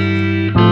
Música